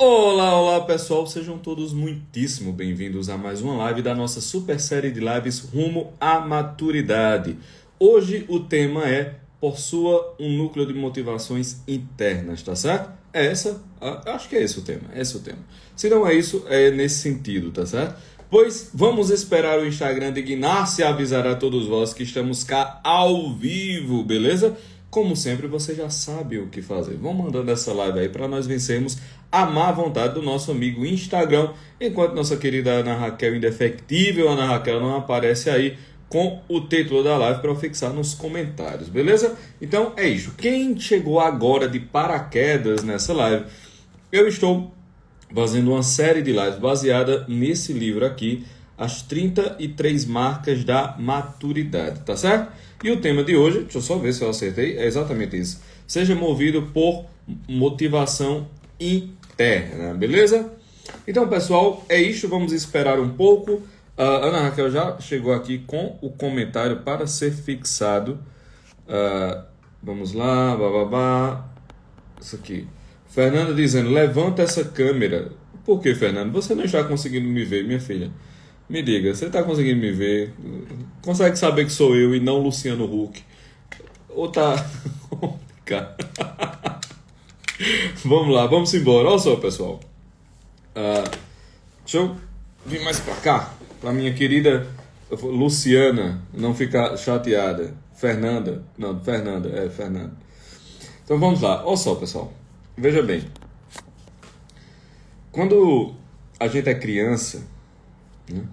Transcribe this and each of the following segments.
Olá, olá pessoal, sejam todos muitíssimo bem-vindos a mais uma live da nossa super série de lives rumo à maturidade. Hoje o tema é possua um núcleo de motivações internas, tá certo? É essa? Acho que é esse o tema, é esse o tema. Se não é isso, é nesse sentido, tá certo? Pois vamos esperar o Instagram de Ignacio avisar a todos vós que estamos cá ao vivo, beleza? Como sempre, você já sabe o que fazer. Vão mandando essa live aí para nós vencermos a má vontade do nosso amigo Instagram, enquanto nossa querida Ana Raquel indefectível Ana Raquel não aparece aí com o título da live para fixar nos comentários, beleza? Então é isso. Quem chegou agora de paraquedas nessa live, eu estou fazendo uma série de lives baseada nesse livro aqui, As 33 Marcas da Maturidade, tá certo? E o tema de hoje, deixa eu só ver se eu acertei, é exatamente isso. Seja movido por motivação interna, beleza? Então, pessoal, é isso. Vamos esperar um pouco. Uh, Ana Raquel já chegou aqui com o comentário para ser fixado. Uh, vamos lá, bababá. Isso aqui. Fernanda dizendo: levanta essa câmera. Por que, Fernanda? Você não está conseguindo me ver, minha filha. Me diga, você está conseguindo me ver? Consegue saber que sou eu e não Luciano Huck? Ou tá vamos lá, vamos embora. Olha só, pessoal. Uh, deixa eu vir mais para cá, para minha querida Luciana não ficar chateada. Fernanda, não, Fernanda, é Fernanda. Então vamos lá. Olha só, pessoal. Veja bem. Quando a gente é criança, né?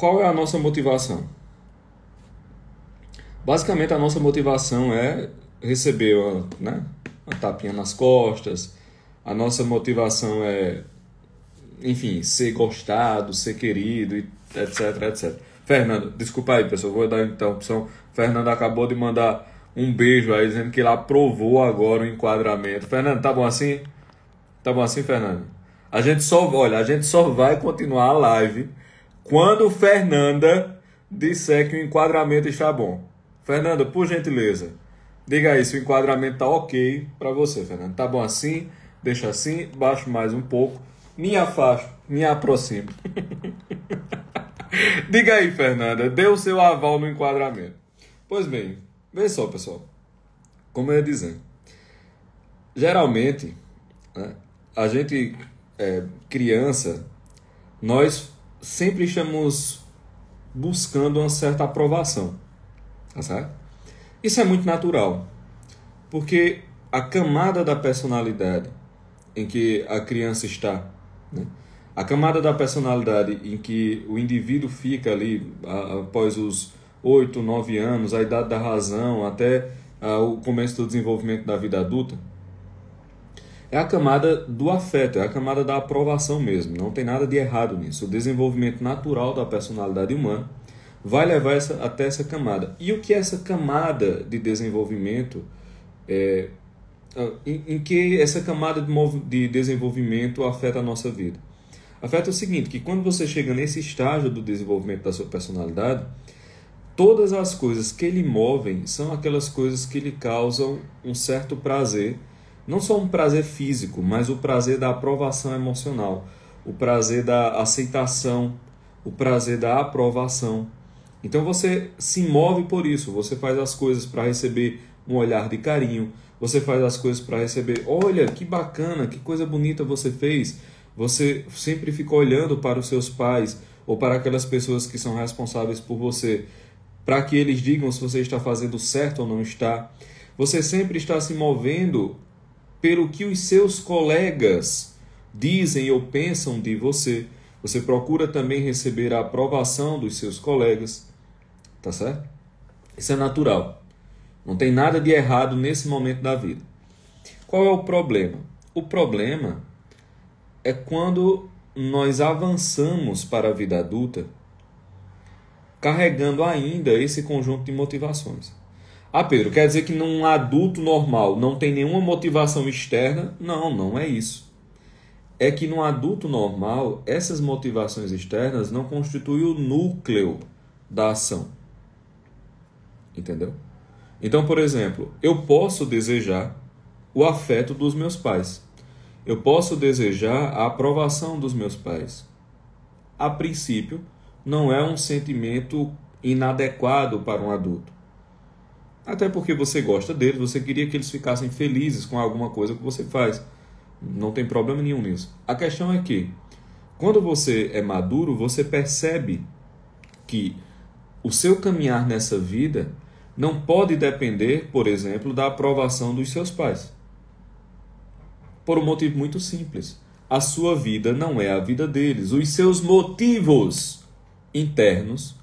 Qual é a nossa motivação? Basicamente, a nossa motivação é receber uma, né, uma tapinha nas costas, a nossa motivação é, enfim, ser gostado, ser querido, etc, etc. Fernando, desculpa aí, pessoal, vou dar interrupção. Fernando acabou de mandar um beijo aí, dizendo que ele aprovou agora o enquadramento. Fernando, tá bom assim? Tá bom assim, Fernando? A gente só, olha, a gente só vai continuar a live quando Fernanda disser que o enquadramento está bom. Fernanda, por gentileza, diga aí se o enquadramento está ok para você, Fernanda. Tá bom assim? Deixa assim, baixo mais um pouco, me afasto, me aproximo. diga aí, Fernanda, dê o seu aval no enquadramento. Pois bem, vê só, pessoal. Como eu ia dizendo, geralmente, né, a gente, é, criança, nós sempre estamos buscando uma certa aprovação. Tá certo? Isso é muito natural, porque a camada da personalidade em que a criança está, né? a camada da personalidade em que o indivíduo fica ali após os 8, 9 anos, a idade da razão, até o começo do desenvolvimento da vida adulta, é a camada do afeto, é a camada da aprovação mesmo. Não tem nada de errado nisso. O desenvolvimento natural da personalidade humana vai levar essa, até essa camada. E o que é essa camada de desenvolvimento? É, em, em, que essa camada de, de desenvolvimento afeta a nossa vida? Afeta o seguinte, que quando você chega nesse estágio do desenvolvimento da sua personalidade, todas as coisas que lhe movem são aquelas coisas que lhe causam um certo prazer não só um prazer físico, mas o prazer da aprovação emocional, o prazer da aceitação, o prazer da aprovação. Então você se move por isso, você faz as coisas para receber um olhar de carinho, você faz as coisas para receber, olha que bacana, que coisa bonita você fez. Você sempre fica olhando para os seus pais ou para aquelas pessoas que são responsáveis por você, para que eles digam se você está fazendo certo ou não está. Você sempre está se movendo pelo que os seus colegas dizem ou pensam de você. Você procura também receber a aprovação dos seus colegas. Tá certo? Isso é natural. Não tem nada de errado nesse momento da vida. Qual é o problema? O problema é quando nós avançamos para a vida adulta carregando ainda esse conjunto de motivações. Ah, Pedro, quer dizer que num adulto normal não tem nenhuma motivação externa? Não, não é isso. É que num adulto normal, essas motivações externas não constituem o núcleo da ação. Entendeu? Então, por exemplo, eu posso desejar o afeto dos meus pais. eu posso desejar a aprovação dos meus pais. A princípio, não é um sentimento inadequado para um adulto. Até porque você gosta deles, você queria que eles ficassem felizes com alguma coisa que você faz. Não tem problema nenhum nisso. A questão é que, quando você é maduro, você percebe que o seu caminhar nessa vida não pode depender, por exemplo, da aprovação dos seus pais. Por um motivo muito simples. A sua vida não é a vida deles. Os seus motivos internos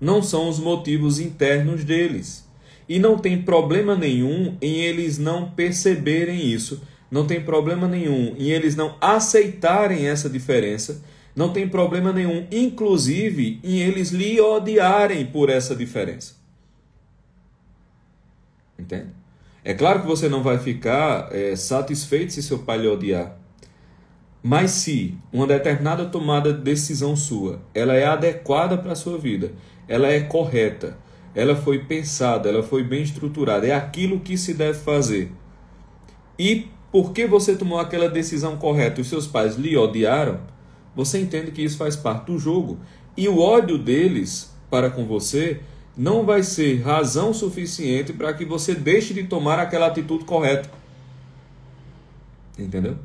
não são os motivos internos deles. E não tem problema nenhum em eles não perceberem isso. Não tem problema nenhum em eles não aceitarem essa diferença. Não tem problema nenhum, inclusive, em eles lhe odiarem por essa diferença. Entende? É claro que você não vai ficar é, satisfeito se seu pai lhe odiar. Mas se uma determinada tomada de decisão sua, ela é adequada para a sua vida, ela é correta, ela foi pensada, ela foi bem estruturada, é aquilo que se deve fazer. E porque você tomou aquela decisão correta, os seus pais lhe odiaram, você entende que isso faz parte do jogo. E o ódio deles para com você não vai ser razão suficiente para que você deixe de tomar aquela atitude correta. Entendeu?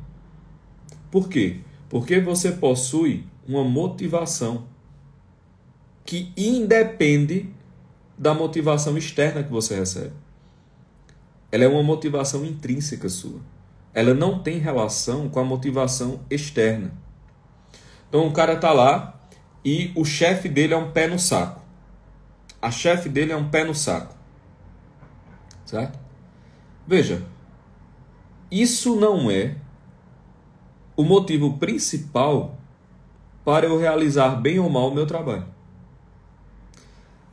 Por quê? Porque você possui uma motivação que independe da motivação externa que você recebe. Ela é uma motivação intrínseca sua. Ela não tem relação com a motivação externa. Então o cara está lá e o chefe dele é um pé no saco. A chefe dele é um pé no saco. Certo? Veja, isso não é o motivo principal para eu realizar bem ou mal o meu trabalho.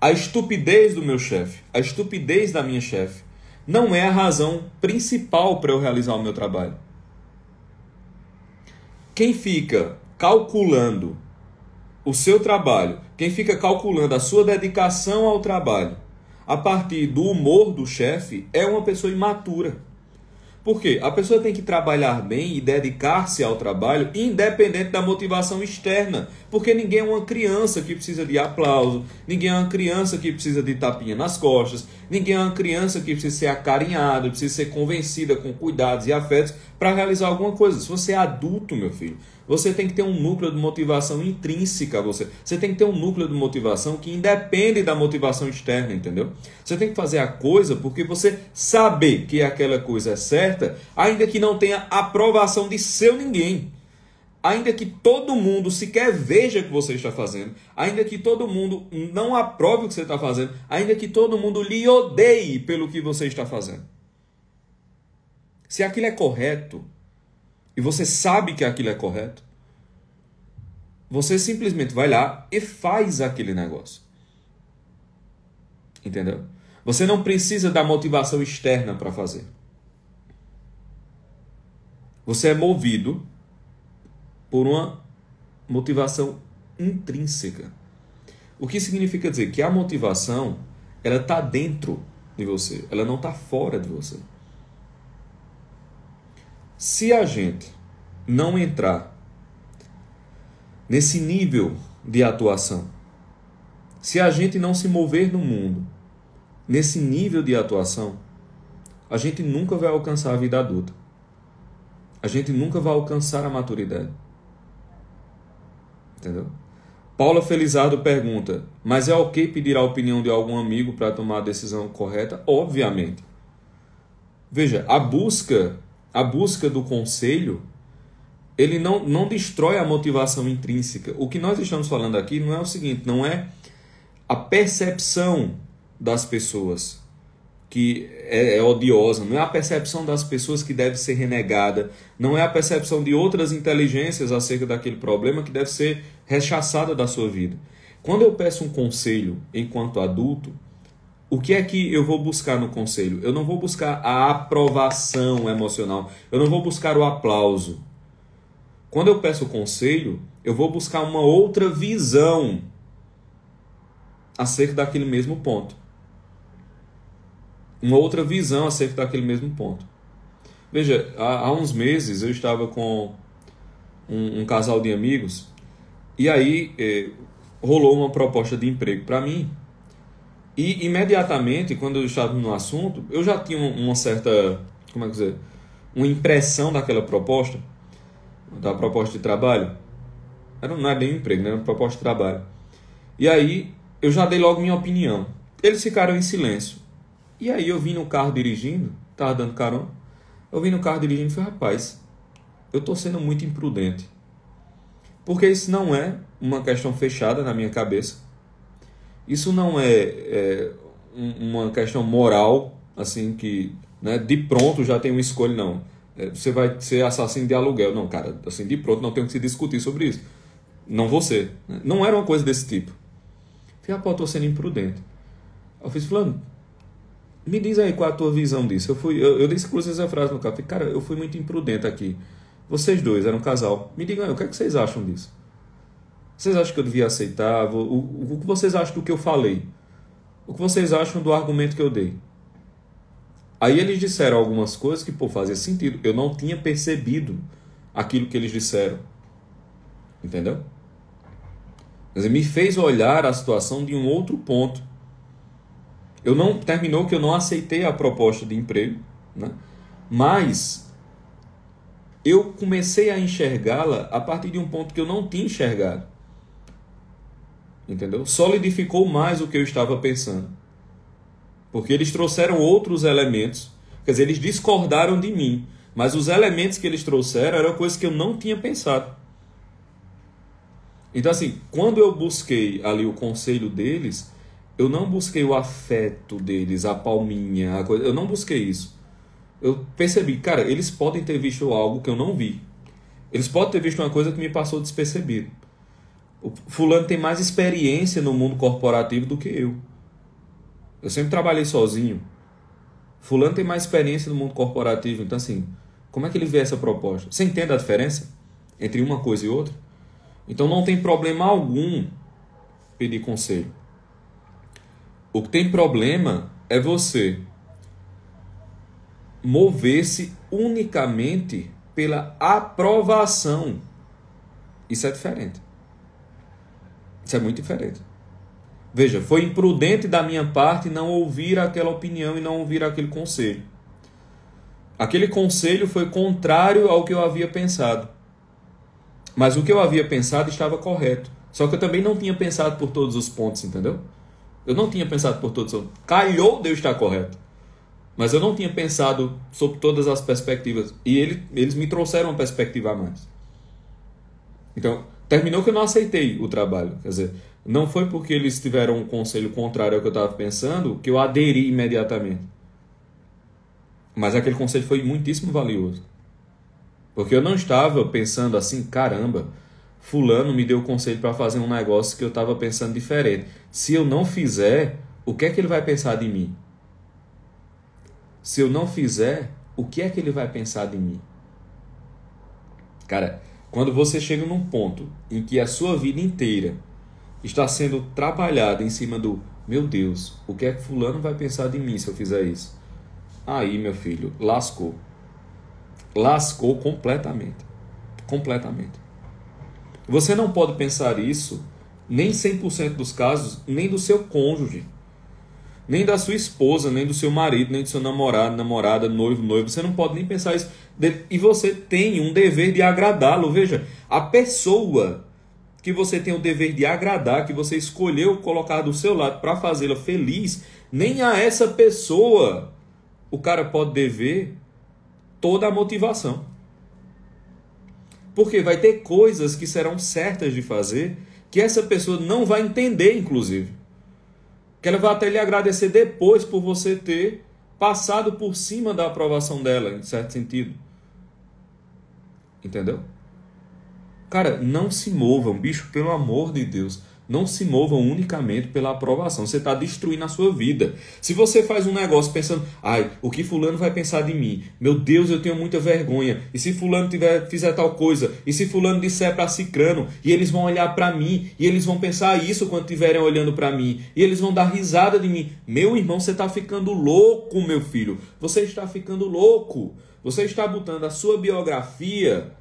A estupidez do meu chefe, a estupidez da minha chefe, não é a razão principal para eu realizar o meu trabalho. Quem fica calculando o seu trabalho, quem fica calculando a sua dedicação ao trabalho a partir do humor do chefe, é uma pessoa imatura. Por quê? A pessoa tem que trabalhar bem e dedicar-se ao trabalho, independente da motivação externa. Porque ninguém é uma criança que precisa de aplauso, ninguém é uma criança que precisa de tapinha nas costas, ninguém é uma criança que precisa ser acarinhada, precisa ser convencida com cuidados e afetos para realizar alguma coisa. Se você é adulto, meu filho, você tem que ter um núcleo de motivação intrínseca a você. Você tem que ter um núcleo de motivação que independe da motivação externa, entendeu? Você tem que fazer a coisa porque você sabe que aquela coisa é certa, ainda que não tenha aprovação de seu ninguém. Ainda que todo mundo sequer veja o que você está fazendo, ainda que todo mundo não aprove o que você está fazendo, ainda que todo mundo lhe odeie pelo que você está fazendo. Se aquilo é correto, e você sabe que aquilo é correto, você simplesmente vai lá e faz aquele negócio. Entendeu? Você não precisa da motivação externa para fazer. Você é movido por uma motivação intrínseca. O que significa dizer que a motivação ela está dentro de você, ela não está fora de você. Se a gente não entrar nesse nível de atuação, se a gente não se mover no mundo nesse nível de atuação, a gente nunca vai alcançar a vida adulta. A gente nunca vai alcançar a maturidade. Entendeu? Paula Felizardo pergunta: Mas é ok pedir a opinião de algum amigo para tomar a decisão correta? Obviamente. Veja, a busca a busca do conselho, ele não, não destrói a motivação intrínseca. O que nós estamos falando aqui não é o seguinte, não é a percepção das pessoas que é, é, odiosa, não é a percepção das pessoas que deve ser renegada, não é a percepção de outras inteligências acerca daquele problema que deve ser rechaçada da sua vida. Quando eu peço um conselho enquanto adulto, o que é que eu vou buscar no conselho? Eu não vou buscar a aprovação emocional, eu não vou buscar o aplauso. Quando eu peço conselho, eu vou buscar uma outra visão acerca daquele mesmo ponto. Uma outra visão acerca daquele mesmo ponto. Veja, há, há uns meses eu estava com um, um casal de amigos e aí eh, rolou uma proposta de emprego para mim. E imediatamente, quando eu estava no assunto, eu já tinha uma certa, como é que dizer, uma impressão daquela proposta, da proposta de trabalho. Era, não era nem um emprego, né? era uma proposta de trabalho. E aí eu já dei logo minha opinião. Eles ficaram em silêncio. E aí eu vim no carro dirigindo, tava dando carona. Eu vim no carro dirigindo e falei, rapaz, eu estou sendo muito imprudente. Porque isso não é uma questão fechada na minha cabeça. Isso não é, é uma questão moral, assim, que né, de pronto já tem uma escolha, não. É, você vai ser assassino de aluguel. Não, cara, assim, de pronto não tem que se discutir sobre isso. Não você. Né? Não era uma coisa desse tipo. Falei, pô, eu tô sendo imprudente. Eu fiz, falando, me diz aí qual a tua visão disso. Eu fui, eu, eu disse inclusive essa frase no carro. Falei, cara, eu fui muito imprudente aqui. Vocês dois eram um casal. Me digam aí, o que, é que vocês acham disso? Vocês acham que eu devia aceitar? O, o, o que vocês acham do que eu falei? O que vocês acham do argumento que eu dei? Aí eles disseram algumas coisas que, pô, fazia sentido. Eu não tinha percebido aquilo que eles disseram. Entendeu? Dizer, me fez olhar a situação de um outro ponto. Eu não terminou que eu não aceitei a proposta de emprego, né? Mas eu comecei a enxergá-la a partir de um ponto que eu não tinha enxergado. Entendeu? Solidificou mais o que eu estava pensando. Porque eles trouxeram outros elementos, quer dizer, eles discordaram de mim, mas os elementos que eles trouxeram eram coisas que eu não tinha pensado. Então, assim, quando eu busquei ali o conselho deles, eu não busquei o afeto deles, a palminha, a coisa, eu não busquei isso eu percebi, cara, eles podem ter visto algo que eu não vi. Eles podem ter visto uma coisa que me passou despercebido. O fulano tem mais experiência no mundo corporativo do que eu. Eu sempre trabalhei sozinho. Fulano tem mais experiência no mundo corporativo, então assim, como é que ele vê essa proposta? Você entende a diferença entre uma coisa e outra? Então não tem problema algum pedir conselho. O que tem problema é você mover-se unicamente pela aprovação. Isso é diferente. Isso é muito diferente. Veja, foi imprudente da minha parte não ouvir aquela opinião e não ouvir aquele conselho. Aquele conselho foi contrário ao que eu havia pensado. Mas o que eu havia pensado estava correto. Só que eu também não tinha pensado por todos os pontos, entendeu? Eu não tinha pensado por todos os pontos. Calhou de eu estar correto. Mas eu não tinha pensado sobre todas as perspectivas. E ele, eles me trouxeram uma perspectiva a mais. Então, terminou que eu não aceitei o trabalho. Quer dizer, não foi porque eles tiveram um conselho contrário ao que eu estava pensando que eu aderi imediatamente. Mas aquele conselho foi muitíssimo valioso. Porque eu não estava pensando assim, caramba, fulano me deu o conselho para fazer um negócio que eu estava pensando diferente. Se eu não fizer, o que é que ele vai pensar de mim? Se eu não fizer, o que é que ele vai pensar de mim? Cara, quando você chega num ponto em que a sua vida inteira está sendo trabalhada em cima do meu Deus, o que é que fulano vai pensar de mim se eu fizer isso? Aí, meu filho, lascou. Lascou completamente. Completamente. Você não pode pensar isso nem 100% dos casos, nem do seu cônjuge nem da sua esposa, nem do seu marido, nem do seu namorado, namorada, noivo, noivo. Você não pode nem pensar isso. E você tem um dever de agradá-lo. Veja, a pessoa que você tem o dever de agradar, que você escolheu colocar do seu lado para fazê-la feliz, nem a essa pessoa o cara pode dever toda a motivação. Porque vai ter coisas que serão certas de fazer que essa pessoa não vai entender, inclusive que ela vai até lhe agradecer depois por você ter passado por cima da aprovação dela, em certo sentido. Entendeu? Cara, não se movam, bicho, pelo amor de Deus. Não se movam unicamente pela aprovação. Você está destruindo a sua vida. Se você faz um negócio pensando, ai, o que fulano vai pensar de mim? Meu Deus, eu tenho muita vergonha. E se fulano tiver, fizer tal coisa? E se fulano disser para cicrano? E eles vão olhar para mim e eles vão pensar isso quando estiverem olhando para mim. E eles vão dar risada de mim. Meu irmão, você está ficando louco, meu filho. Você está ficando louco. Você está botando a sua biografia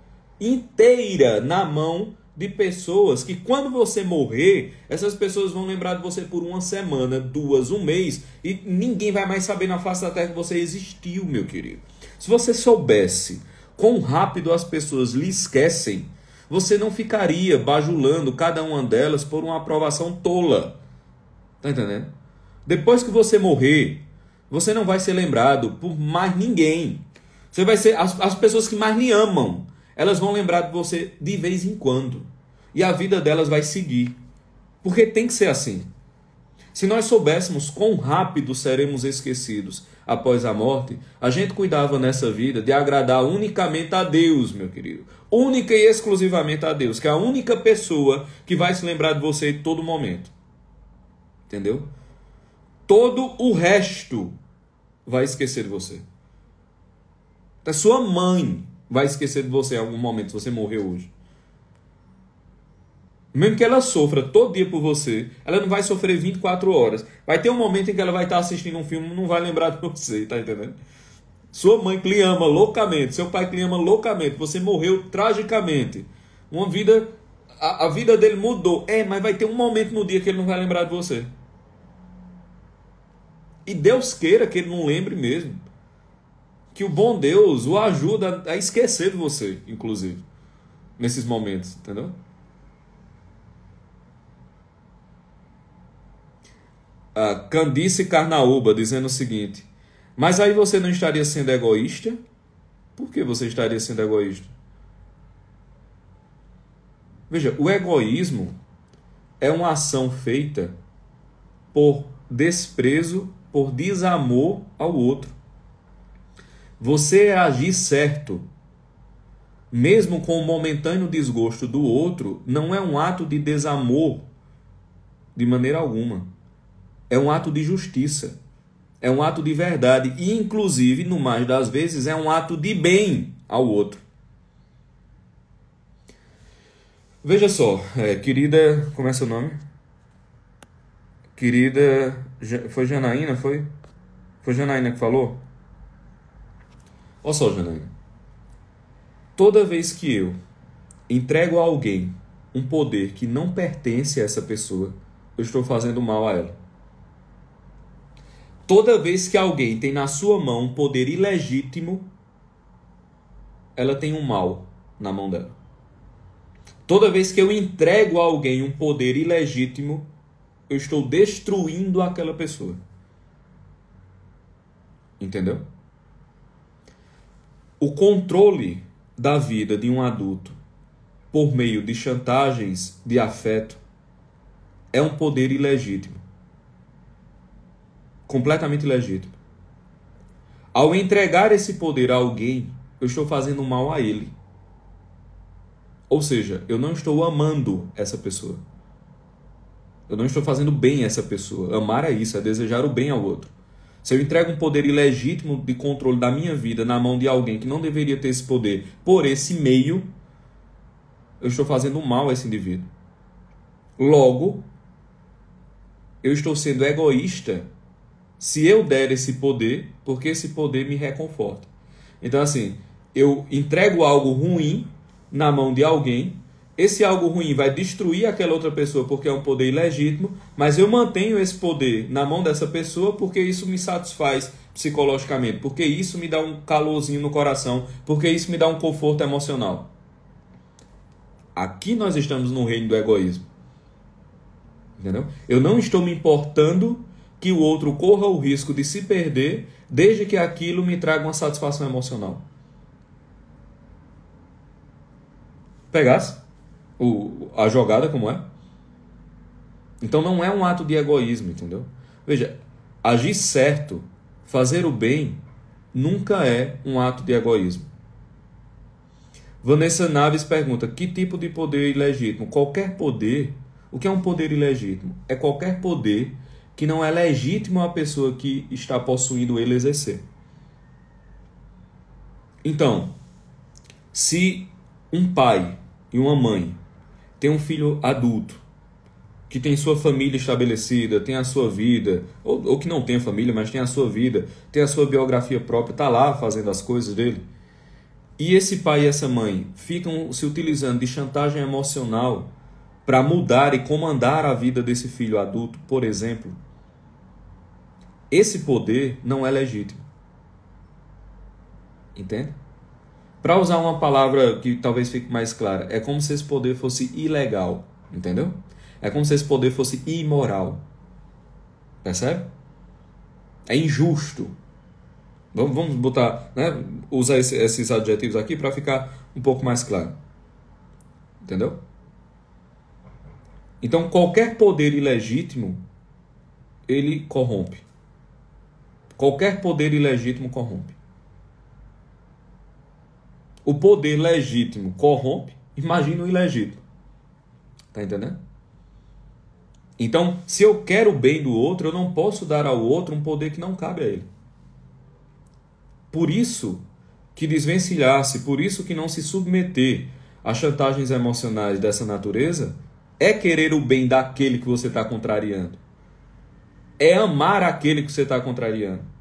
inteira na mão de pessoas que quando você morrer, essas pessoas vão lembrar de você por uma semana, duas, um mês, e ninguém vai mais saber na face da terra que você existiu, meu querido. Se você soubesse quão rápido as pessoas lhe esquecem, você não ficaria bajulando cada uma delas por uma aprovação tola. Tá entendendo? Depois que você morrer, você não vai ser lembrado por mais ninguém. Você vai ser as, as pessoas que mais lhe amam elas vão lembrar de você de vez em quando. E a vida delas vai seguir. Porque tem que ser assim. Se nós soubéssemos quão rápido seremos esquecidos após a morte, a gente cuidava nessa vida de agradar unicamente a Deus, meu querido. Única e exclusivamente a Deus, que é a única pessoa que vai se lembrar de você em todo momento. Entendeu? Todo o resto vai esquecer de você. Até sua mãe vai esquecer de você em algum momento, se você morreu hoje. Mesmo que ela sofra todo dia por você, ela não vai sofrer 24 horas. Vai ter um momento em que ela vai estar assistindo um filme e não vai lembrar de você, tá entendendo? Sua mãe que lhe ama loucamente, seu pai que lhe ama loucamente, você morreu tragicamente. Uma vida. A, a vida dele mudou. É, mas vai ter um momento no dia que ele não vai lembrar de você. E Deus queira que ele não lembre mesmo que o bom Deus o ajuda a esquecer de você, inclusive, nesses momentos, entendeu? A Candice Carnaúba dizendo o seguinte: Mas aí você não estaria sendo egoísta? Por que você estaria sendo egoísta? Veja, o egoísmo é uma ação feita por desprezo, por desamor ao outro. Você agir certo, mesmo com o momentâneo desgosto do outro, não é um ato de desamor de maneira alguma. É um ato de justiça. É um ato de verdade. E, inclusive, no mais das vezes, é um ato de bem ao outro. Veja só, é, querida. Como é seu nome? Querida. Foi Janaína? Foi? Foi Janaína que falou? Olha só, Janaína. Toda vez que eu entrego a alguém um poder que não pertence a essa pessoa, eu estou fazendo mal a ela. Toda vez que alguém tem na sua mão um poder ilegítimo, ela tem um mal na mão dela. Toda vez que eu entrego a alguém um poder ilegítimo, eu estou destruindo aquela pessoa. Entendeu? O controle da vida de um adulto por meio de chantagens de afeto é um poder ilegítimo. Completamente ilegítimo. Ao entregar esse poder a alguém, eu estou fazendo mal a ele. Ou seja, eu não estou amando essa pessoa. Eu não estou fazendo bem a essa pessoa. Amar é isso, é desejar o bem ao outro. Se eu entrego um poder ilegítimo de controle da minha vida na mão de alguém que não deveria ter esse poder por esse meio, eu estou fazendo mal a esse indivíduo. Logo, eu estou sendo egoísta se eu der esse poder, porque esse poder me reconforta. Então, assim, eu entrego algo ruim na mão de alguém esse algo ruim vai destruir aquela outra pessoa porque é um poder ilegítimo, mas eu mantenho esse poder na mão dessa pessoa porque isso me satisfaz psicologicamente, porque isso me dá um calorzinho no coração, porque isso me dá um conforto emocional. Aqui nós estamos no reino do egoísmo. Entendeu? Eu não estou me importando que o outro corra o risco de se perder, desde que aquilo me traga uma satisfação emocional. Pegasse? O, a jogada como é. Então não é um ato de egoísmo, entendeu? Veja, agir certo, fazer o bem, nunca é um ato de egoísmo. Vanessa Naves pergunta: que tipo de poder ilegítimo? Qualquer poder O que é um poder ilegítimo? É qualquer poder que não é legítimo à pessoa que está possuindo ele exercer. Então, se um pai e uma mãe têm um filho adulto que tem sua família estabelecida, tem a sua vida, ou, ou que não tem família, mas tem a sua vida, tem a sua biografia própria, está lá fazendo as coisas dele, e esse pai e essa mãe ficam se utilizando de chantagem emocional para mudar e comandar a vida desse filho adulto, por exemplo, esse poder não é legítimo. Entende? Para usar uma palavra que talvez fique mais clara, é como se esse poder fosse ilegal, entendeu? É como se esse poder fosse imoral. Percebe? É injusto. Vamos, vamos botar, né, usar esse, esses adjetivos aqui para ficar um pouco mais claro. Entendeu? Então, qualquer poder ilegítimo, ele corrompe. Qualquer poder ilegítimo corrompe. O poder legítimo corrompe, imagina o ilegítimo. Tá entendendo? Então, se eu quero o bem do outro, eu não posso dar ao outro um poder que não cabe a ele. Por isso que desvencilhar-se, por isso que não se submeter a chantagens emocionais dessa natureza é querer o bem daquele que você está contrariando. É amar aquele que você está contrariando.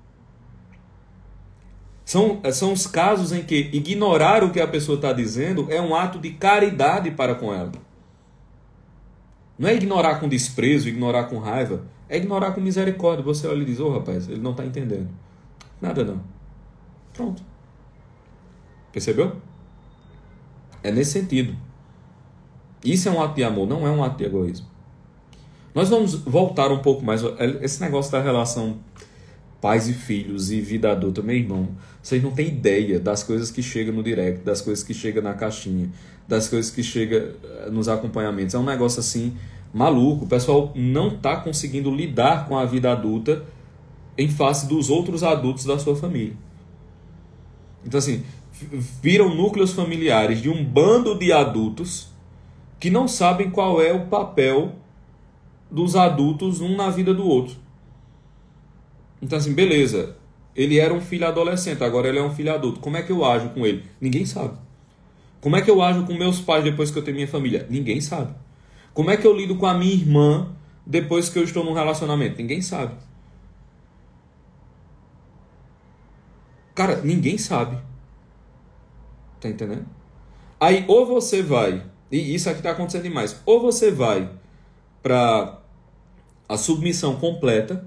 São, são os casos em que ignorar o que a pessoa está dizendo é um ato de caridade para com ela. Não é ignorar com desprezo, ignorar com raiva, é ignorar com misericórdia. Você olha e diz: Ô oh, rapaz, ele não está entendendo. Nada não. Pronto. Percebeu? É nesse sentido. Isso é um ato de amor, não é um ato de egoísmo. Nós vamos voltar um pouco mais. Esse negócio da relação pais e filhos e vida adulta, meu irmão, vocês não têm ideia das coisas que chegam no direct, das coisas que chegam na caixinha, das coisas que chegam eh, nos acompanhamentos. É um negócio assim maluco. O pessoal não está conseguindo lidar com a vida adulta em face dos outros adultos da sua família. Então, assim, viram núcleos familiares de um bando de adultos que não sabem qual é o papel dos adultos um na vida do outro. Então, assim, beleza. Ele era um filho adolescente, agora ele é um filho adulto. Como é que eu ajo com ele? Ninguém sabe. Como é que eu ajo com meus pais depois que eu tenho minha família? Ninguém sabe. Como é que eu lido com a minha irmã depois que eu estou num relacionamento? Ninguém sabe. Cara, ninguém sabe. Tá entendendo? Aí ou você vai, e isso aqui está acontecendo demais, ou você vai para a submissão completa,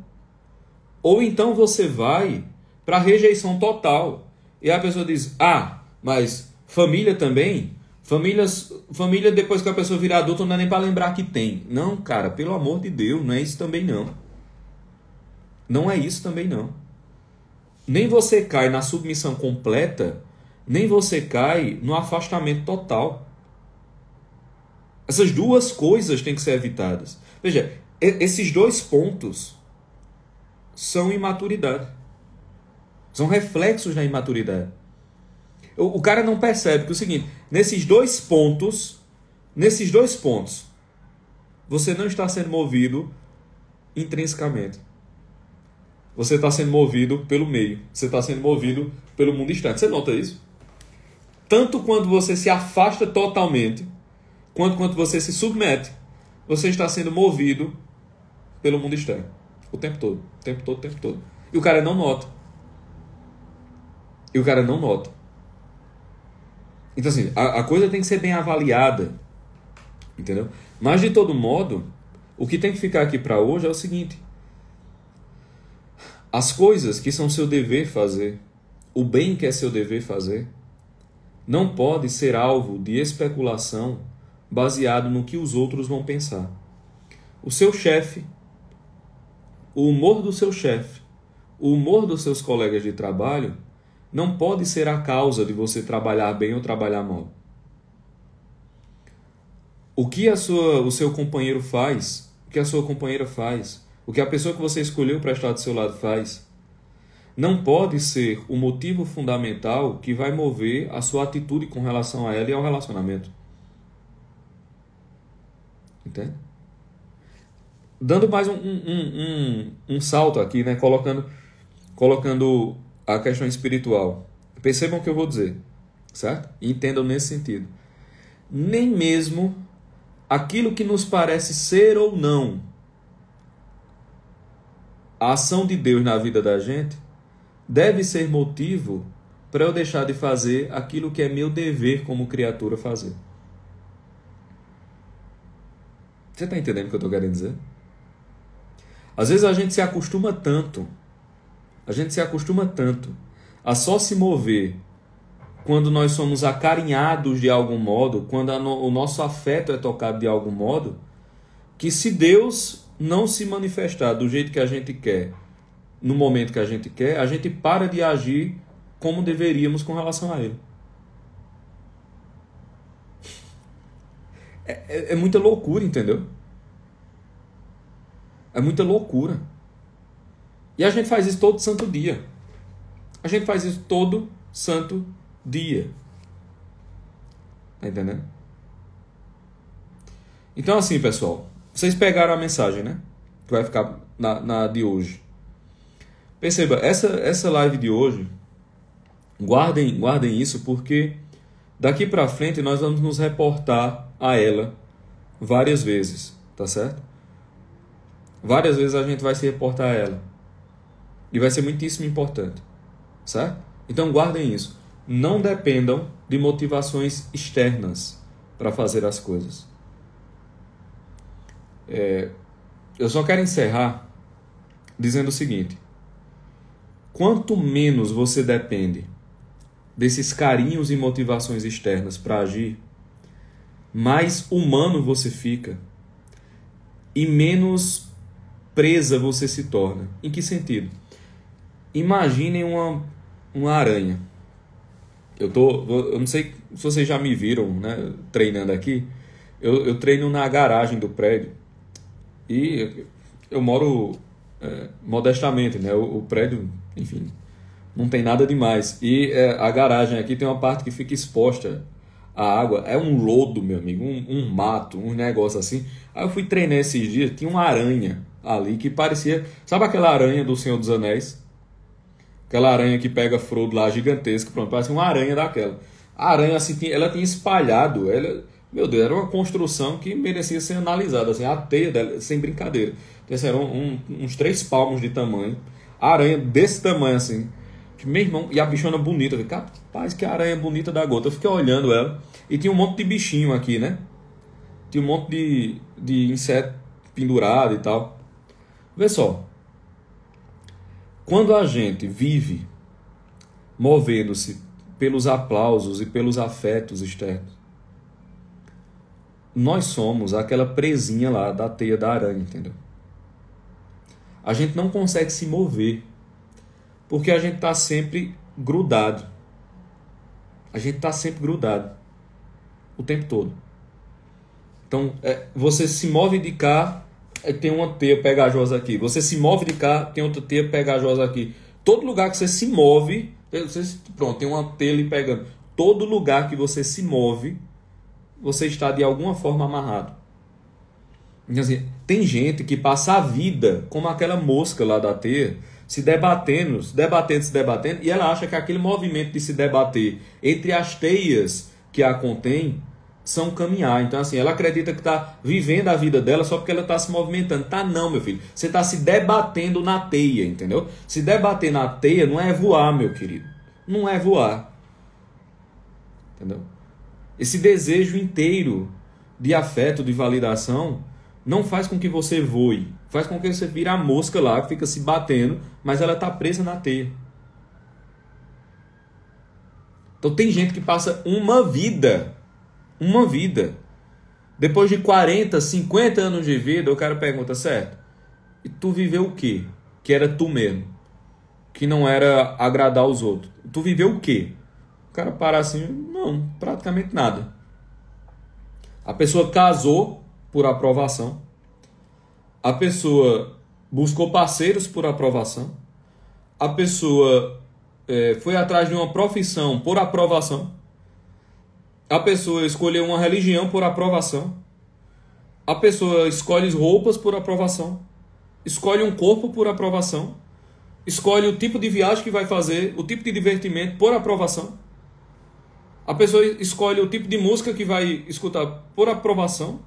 ou então você vai para rejeição total. E a pessoa diz: "Ah, mas família também? Famílias, família depois que a pessoa virar adulta não é nem para lembrar que tem. Não, cara, pelo amor de Deus, não é isso também não. Não é isso também não nem você cai na submissão completa, nem você cai no afastamento total. Essas duas coisas têm que ser evitadas. Veja, esses dois pontos são imaturidade. São reflexos da imaturidade. O, o cara não percebe que é o seguinte, nesses dois pontos, nesses dois pontos, você não está sendo movido intrinsecamente. Você está sendo movido pelo meio. Você está sendo movido pelo mundo externo. Você nota isso? Tanto quando você se afasta totalmente, quanto quando você se submete, você está sendo movido pelo mundo externo. O tempo todo. O tempo todo, o tempo todo. E o cara não nota. E o cara não nota. Então, assim, a, a coisa tem que ser bem avaliada. Entendeu? Mas, de todo modo, o que tem que ficar aqui para hoje é o seguinte: as coisas que são seu dever fazer, o bem que é seu dever fazer, não pode ser alvo de especulação baseado no que os outros vão pensar. O seu chefe, o humor do seu chefe, o humor dos seus colegas de trabalho não pode ser a causa de você trabalhar bem ou trabalhar mal. O que a sua, o seu companheiro faz, o que a sua companheira faz, o que a pessoa que você escolheu para estar do seu lado faz, não pode ser o motivo fundamental que vai mover a sua atitude com relação a ela e ao relacionamento. Entende? Dando mais um, um, um, um salto aqui, né? Colocando, colocando a questão espiritual. Percebam o que eu vou dizer, certo? Entendam nesse sentido. Nem mesmo aquilo que nos parece ser ou não a ação de Deus na vida da gente deve ser motivo para eu deixar de fazer aquilo que é meu dever como criatura fazer. Você está entendendo o que eu estou querendo dizer? Às vezes a gente se acostuma tanto, a gente se acostuma tanto a só se mover quando nós somos acarinhados de algum modo, quando no, o nosso afeto é tocado de algum modo, que se Deus não se manifestar do jeito que a gente quer, no momento que a gente quer, a gente para de agir como deveríamos com relação a Ele. É, é, é muita loucura, entendeu? É muita loucura. E a gente faz isso todo santo dia. A gente faz isso todo santo dia. Tá entendendo? Então, assim, pessoal, vocês pegaram a mensagem, né? Que vai ficar na, na de hoje. Perceba, essa, essa live de hoje, guardem, guardem isso, porque daqui para frente nós vamos nos reportar a ela várias vezes, tá certo? Várias vezes a gente vai se reportar a ela. E vai ser muitíssimo importante, certo? Então guardem isso. Não dependam de motivações externas para fazer as coisas. É, eu só quero encerrar dizendo o seguinte: quanto menos você depende desses carinhos e motivações externas para agir, mais humano você fica e menos presa você se torna. Em que sentido? Imaginem uma, uma aranha. Eu, tô, eu não sei se vocês já me viram né, treinando aqui. Eu, eu treino na garagem do prédio. E eu moro é, modestamente, né? O, o, prédio, enfim, não tem nada demais. E é, a garagem aqui tem uma parte que fica exposta à água. É um lodo, meu amigo, um, um mato, um negócio assim. Aí eu fui treinar esses dias, tinha uma aranha ali que parecia. Sabe aquela aranha do Senhor dos Anéis? Aquela aranha que pega Frodo lá, gigantesca, pronto, parece uma aranha daquela. A aranha, assim, ela tinha espalhado, ela, meu Deus, era uma construção que merecia ser analisada, assim, a teia dela, sem brincadeira. Então, assim, eram um, uns três palmos de tamanho, a aranha desse tamanho, assim, meu irmão, e a bichona bonita, eu rapaz, que aranha bonita da gota. Eu fiquei olhando ela, e tinha um monte de bichinho aqui, né? Tinha um monte de, de inseto pendurado e tal. Vê só. Quando a gente vive movendo-se pelos aplausos e pelos afetos externos, nós somos aquela presinha lá da teia da aranha, entendeu? A gente não consegue se mover porque a gente está sempre grudado. A gente está sempre grudado o tempo todo. Então, é, você se move de cá, tem uma teia pegajosa aqui. Você se move de cá, tem outra teia pegajosa aqui. Todo lugar que você se move, você, pronto, tem uma teia ali pegando. Todo lugar que você se move, você está de alguma forma amarrado. Então, assim, tem gente que passa a vida como aquela mosca lá da teia, se debatendo, se debatendo, se debatendo, e ela acha que aquele movimento de se debater entre as teias que a contém são caminhar. Então, assim, ela acredita que está vivendo a vida dela só porque ela está se movimentando. Tá não, meu filho. Você está se debatendo na teia, entendeu? Se debater na teia não é voar, meu querido. Não é voar. Entendeu? Esse desejo inteiro de afeto, de validação, não faz com que você voe. Faz com que você vire a mosca lá, que fica se batendo, mas ela está presa na teia. Então tem gente que passa uma vida uma vida. Depois de 40, 50 anos de vida, o cara pergunta, certo? E tu viveu o quê? Que era tu mesmo. Que não era agradar os outros. Tu viveu o quê? O cara para assim, não, praticamente nada. A pessoa casou por aprovação. A pessoa buscou parceiros por aprovação. A pessoa é, foi atrás de uma profissão por aprovação a pessoa escolheu uma religião por aprovação. A pessoa escolhe roupas por aprovação, escolhe um corpo por aprovação, escolhe o tipo de viagem que vai fazer, o tipo de divertimento por aprovação. A pessoa escolhe o tipo de música que vai escutar por aprovação,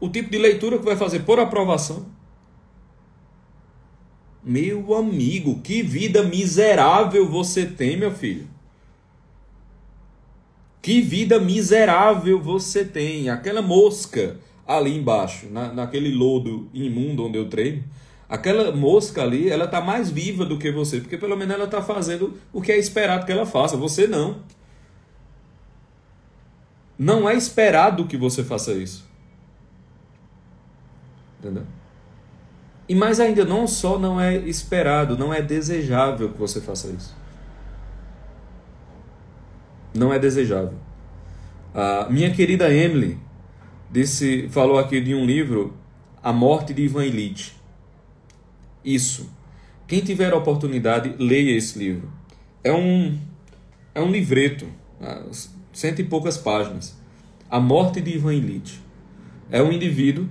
o tipo de leitura que vai fazer por aprovação. Meu amigo, que vida miserável você tem, meu filho. Que vida miserável você tem. Aquela mosca ali embaixo, na, naquele lodo imundo onde eu treino, aquela mosca ali, ela tá mais viva do que você, porque pelo menos ela tá fazendo o que é esperado que ela faça. Você não. Não é esperado que você faça isso. Entendeu? E mais ainda, não só não é esperado, não é desejável que você faça isso. Não é desejável. A minha querida Emily disse, falou aqui de um livro, A Morte de Ivan Illich. Isso. Quem tiver a oportunidade, leia esse livro. É um, é um livreto, ah, cento e poucas páginas. A Morte de Ivan Illich. É um indivíduo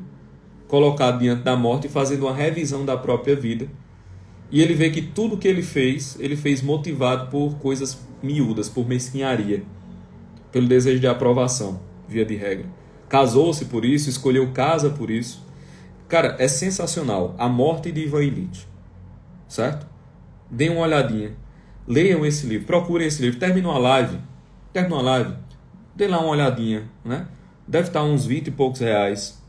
colocado diante da morte fazendo uma revisão da própria vida. E ele vê que tudo que ele fez, ele fez motivado por coisas miúdas, por mesquinharia, pelo desejo de aprovação, via de regra. Casou-se por isso, escolheu casa por isso. Cara, é sensacional. A morte de Ivan Illich. Certo? Deem uma olhadinha. Leiam esse livro, procurem esse livro. Terminou a live. Terminou a live. Dê lá uma olhadinha, né? Deve estar uns 20 e poucos reais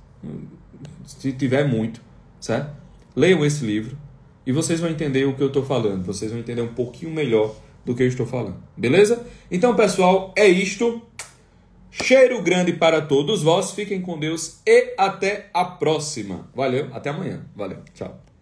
se tiver muito, certo? Leiam esse livro e vocês vão entender o que eu estou falando. Vocês vão entender um pouquinho melhor do que eu estou falando. Beleza? Então, pessoal, é isto. Cheiro grande para todos vós. Fiquem com Deus e até a próxima. Valeu, até amanhã. Valeu, tchau.